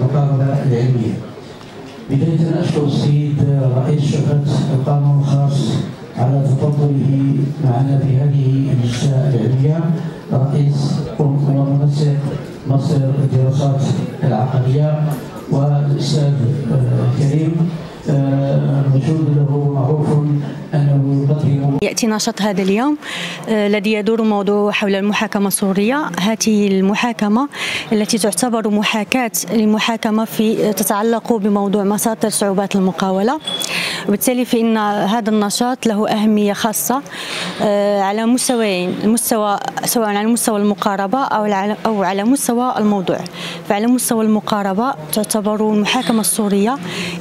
المقابلة العلمية. بداية أشكر السيد رئيس شعبة القانون الخاص على تفضله معنا في هذه الجلسة العلمية. رئيس ومنسق مصر الدراسات العقلية والأستاذ يأتي نشاط هذا اليوم الذي يدور موضوع حول المحاكمة السوريه هذه المحاكمة التي تعتبر محاكاة للمحاكمه في تتعلق بموضوع مساطر صعوبات المقاولة. وبالتالي فإن هذا النشاط له أهمية خاصة على مستويين المستوى سواء على مستوى المقاربة أو أو على مستوى الموضوع. فعلى مستوى المقاربة تعتبر المحاكمة السورية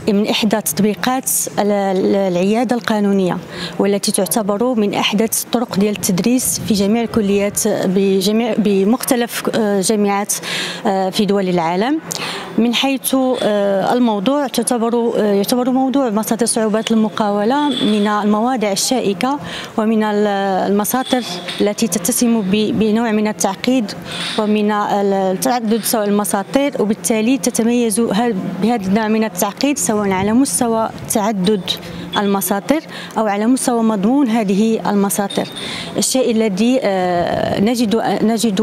من إحدى تطبيقات العيادة القانونية والتي تعتبر من أحدث الطرق ديال التدريس في جميع الكليات بجميع بمختلف جامعات في دول العالم. من حيث الموضوع تعتبر يعتبر موضوع مساطر صعوبات المقاولة من المواضع الشائكة ومن المساطر التي تتسم بنوع من التعقيد ومن تعدد المساطر وبالتالي تتميز بهذا النوع من التعقيد سواء على مستوى تعدد المساطر أو على مستوى مضمون هذه المساطر. الشيء الذي نجد نجد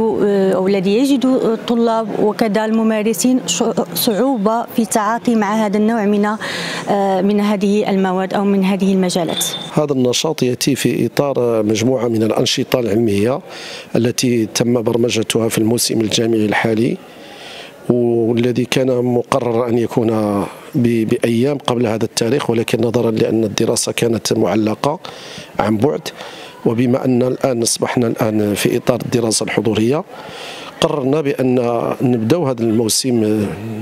أو الذي يجد الطلاب وكذا الممارسين صعوبة في التعاطي مع هذا النوع من من هذه المواد أو من هذه المجالات. هذا النشاط يأتي في إطار مجموعة من الأنشطة العلمية التي تم برمجتها في الموسم الجامعي الحالي والذي كان مقرر أن يكون بأيام قبل هذا التاريخ ولكن نظرا لأن الدراسة كانت معلقة عن بعد وبما أن الآن أصبحنا الآن في إطار الدراسة الحضورية قررنا بأن نبداو هذا الموسم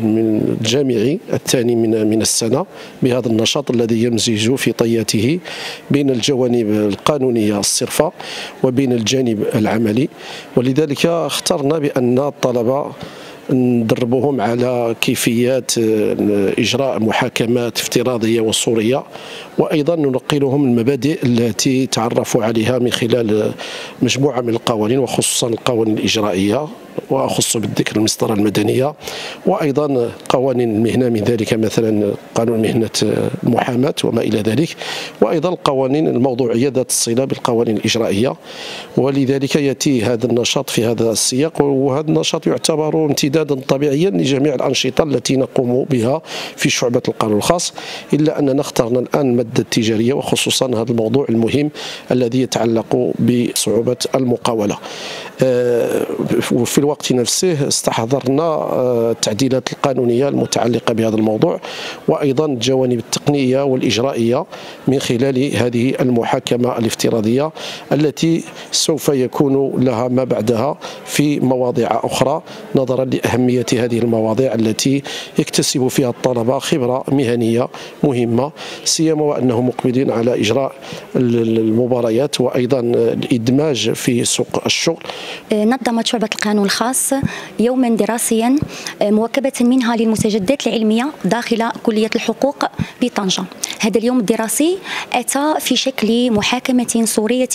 من الجامعي الثاني من من السنة بهذا النشاط الذي يمزج في طياته بين الجوانب القانونية الصرفة وبين الجانب العملي. ولذلك اخترنا بأن الطلبة ندربوهم على كيفيات إجراء محاكمات افتراضية وصوريه وأيضا ننقلهم المبادئ التي تعرفوا عليها من خلال مجموعة من القوانين وخصوصا القوانين الإجرائية. وأخص بالذكر المسطرة المدنية وأيضا قوانين المهنة من ذلك مثلا قانون مهنة المحاماه وما إلى ذلك وأيضا القوانين الموضوعية ذات الصلة بالقوانين الإجرائية. ولذلك يأتي هذا النشاط في هذا السياق وهذا النشاط يعتبر امتدادا طبيعيا لجميع الأنشطة التي نقوم بها في شعبة القانون الخاص إلا أننا اخترنا الآن الماده التجاريه وخصوصا هذا الموضوع المهم الذي يتعلق بصعوبة المقاولة. وفي الوقت نفسه استحضرنا التعديلات القانونية المتعلقة بهذا الموضوع وأيضا الجوانب التقنية والإجرائية من خلال هذه المحاكمة الافتراضية التي سوف يكون لها ما بعدها في مواضيع أخرى نظرا لأهمية هذه المواضيع التي يكتسب فيها الطلبة خبرة مهنية مهمة سيما وانهم مقبلين على إجراء المباريات وأيضا الإدماج في سوق الشغل. نظمت شعبة القانون الخاص. يوما دراسيا مواكبة منها للمستجدات العلمية داخل كلية الحقوق بطنجة. هذا اليوم الدراسي أتى في شكل محاكمة صورية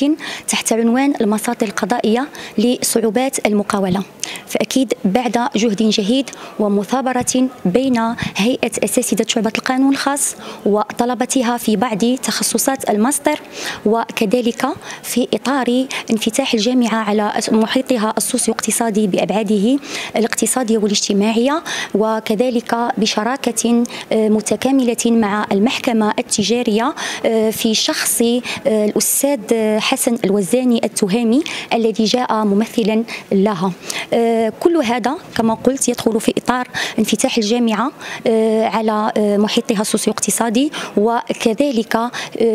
تحت عنوان المساطر القضائية لصعوبات المقاولة. فأكيد بعد جهد جهيد ومثابرة بين هيئة أساتذة شعبة القانون الخاص وطلبتها في بعض تخصصات الماستر وكذلك في إطار انفتاح الجامعة على محيطها السوسيو اقتصادي بأبعاده الاقتصادية والاجتماعية وكذلك بشراكة متكاملة مع المحكمة التجارية في شخص الأستاذ حسن الوزاني التهامي الذي جاء ممثلا لها. كل هذا كما قلت يدخل في إطار انفتاح الجامعة على محيطها السوسيو اقتصادي وكذلك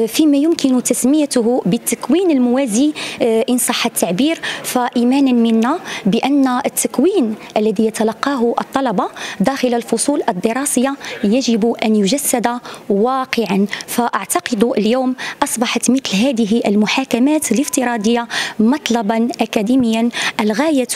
فيما يمكن تسميته بالتكوين الموازي إن صح التعبير فإيمانا منا بأن التكوين الذي يتلقاه الطلبة داخل الفصول الدراسية يجب أن يجسد واقعا. فأعتقد اليوم أصبحت مثل هذه المحاكمات الافتراضية مطلبا اكاديميا الغاية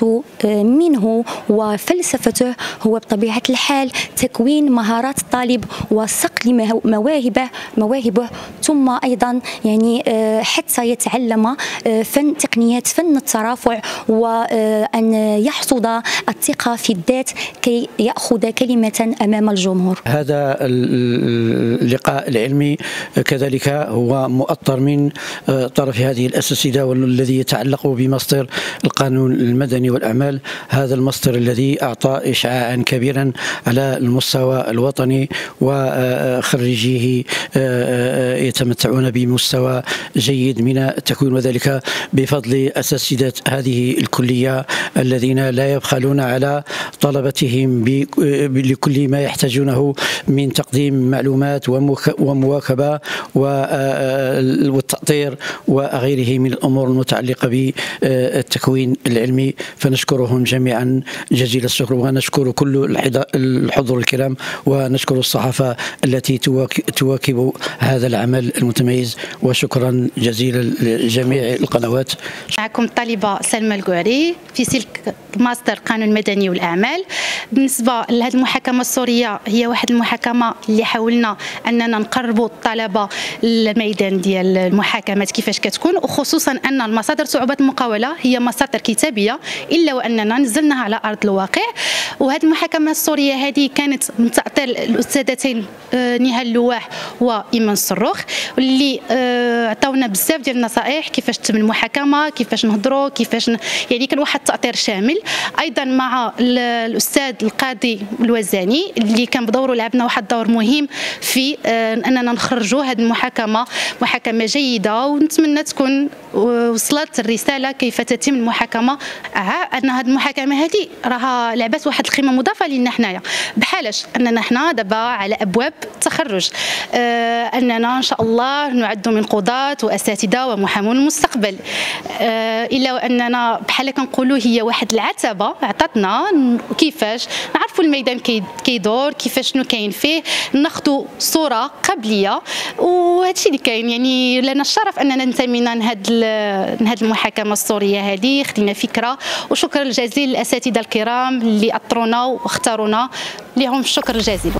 آه، منه وفلسفته هو بطبيعة الحال تكوين مهارات الطالب وصقل مواهبه مواهبه ثم أيضا يعني آه، حتى يتعلم آه، فن تقنيات فن الترافع وان يحصد الثقة في الذات كي يأخذ كلمة أمام الجمهور. هذا اللقاء العلمي كذلك هو مؤطر من طرف هذه الأساتذة والذي يتعلق بمصدر القانون المدني والأعمال هذا المصدر الذي أعطى اشعاعا كبيرا على المستوى الوطني وخريجيه يتمتعون بمستوى جيد من التكوين وذلك بفضل اساتذه هذه الكلية الذين لا يبخلون على طلبتهم لكل ما يحتاجونه من تقديم معلومات ومواكبة والتأطير وغيره من الأمور المتعلقة بالتكوين العلمي. فنشكرهم جميعا. جزيل الشكر. ونشكر كل الحضور الكرام ونشكر الصحافة التي تواكب هذا العمل المتميز. وشكرا جزيلا لجميع القنوات. معكم الطالبه سلمى القعري في سلك ماستر قانون مدني والأعمال. بالنسبة لهذه المحاكمة السورية هي واحد المحاكمة اللي حاولنا أننا نقربوا الطلبة للميدان ديال المحاكمات كيفاش كتكون وخصوصا أن المصادر صعوبة المقاولة هي مصادر كتابية إلا وأننا نزلناها على أرض الواقع. وهذه المحاكمة السورية هذه كانت من تاطير الأستاذتين آه، نهال اللواح وإيمان الصروخ اللي آه، عطاونا بزاف ديال النصائح كيفاش تتم المحاكمة كيفاش نهضروا كيفاش ن... يعني كان واحد التاطير شامل. أيضا مع الأستاذ القاضي الوزاني اللي كان بدوره لعبنا واحد الدور مهم في آه، أننا نخرجوا هذه المحاكمة محاكمة جيدة. ونتمنى تكون وصلت الرسالة كيف تتم المحاكمة أن هذه المحاكمة هذه راها لعبت واحد القيمه مضافة لنا حنايا بحالاش؟ أننا حنا دابا على أبواب التخرج آه أننا إن شاء الله نعد من قضاة وأساتذة ومحامون المستقبل. آه إلا وأننا بحال كنقولوا هي واحد العتبة عطاتنا كيفاش نعرفوا الميدان كيدور كيفاش شنو كاين فيه ناخذوا صورة قبلية. وهذا الشيء اللي كاين يعني لنا الشرف أننا ننتمينا لهذه المحاكمة السورية هذه. خدينا فكرة. وشكرا جزيل للأساتذة الكرام اللي اطرونا واختارونا لهم الشكر الجزيل